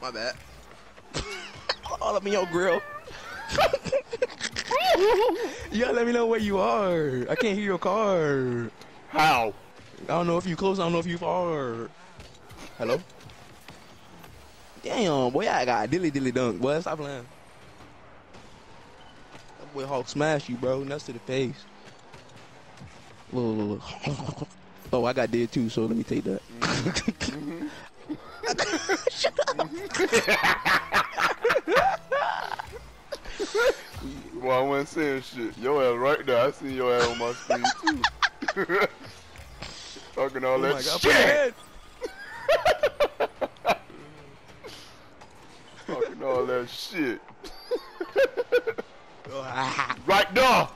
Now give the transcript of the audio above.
My bad. All up in your grill. you gotta let me know where you are. I can't hear your car. How? I don't know if you close. I don't know if you far. Hello. Damn, boy, I got a dilly dilly dunk. Boy, stop playing. That boy Hawk smash you, bro. Nuts to the face. Look, look, look. Oh, I got dead too, so let me take that. Mm-hmm. Mm-hmm. Well, I wasn't saying shit. Your ass right there. I see your ass on my screen too. Talking all Oh that God, shit. Talking all that shit. Right there.